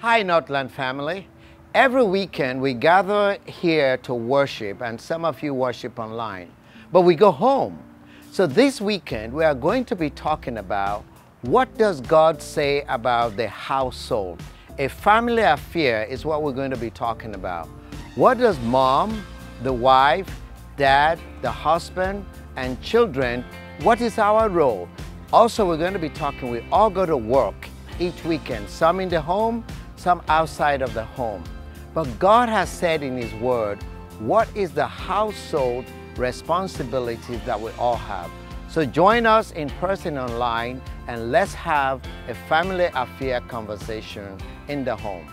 Hi, Northland family. Every weekend we gather here to worship, and some of you worship online, but we go home. So this weekend we are going to be talking about what does God say about the household. A family affair is what we're going to be talking about. What does mom, the wife, dad, the husband, and children, what is our role? Also, we're going to be talking, we all go to work each weekend, some in the home, some outside of the home. But God has said in His Word, what is the household responsibilities that we all have. So join us in person online and let's have a family affair conversation in the home.